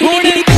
Morning.